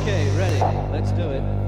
Okay, ready. Let's do it.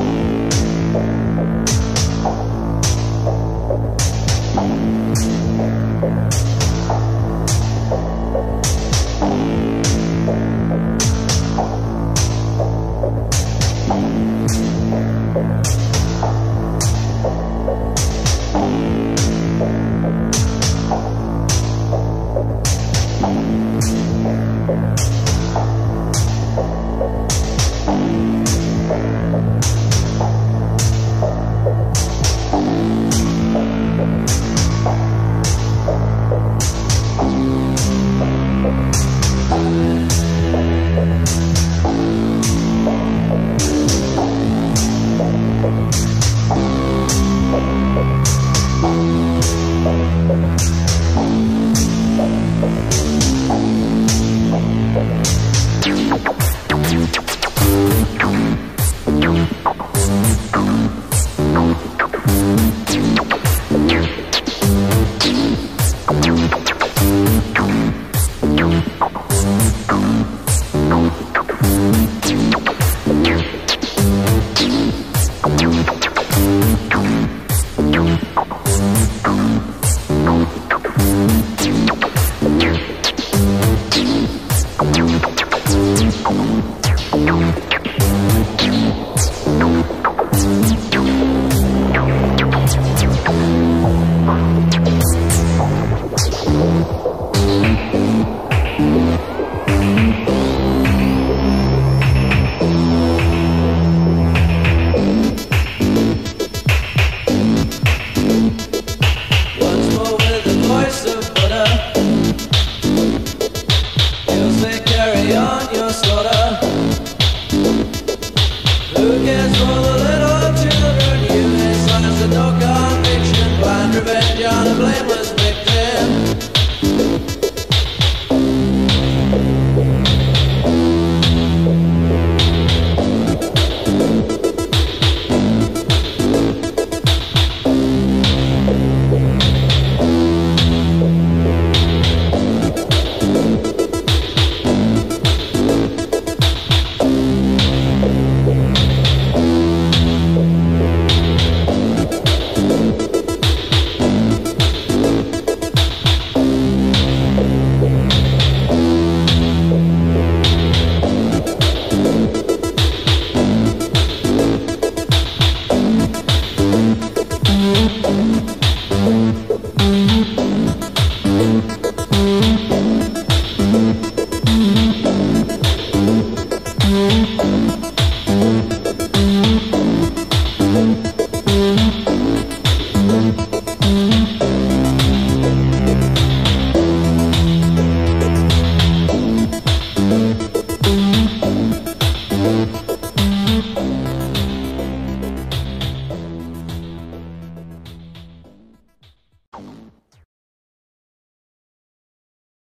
Oh.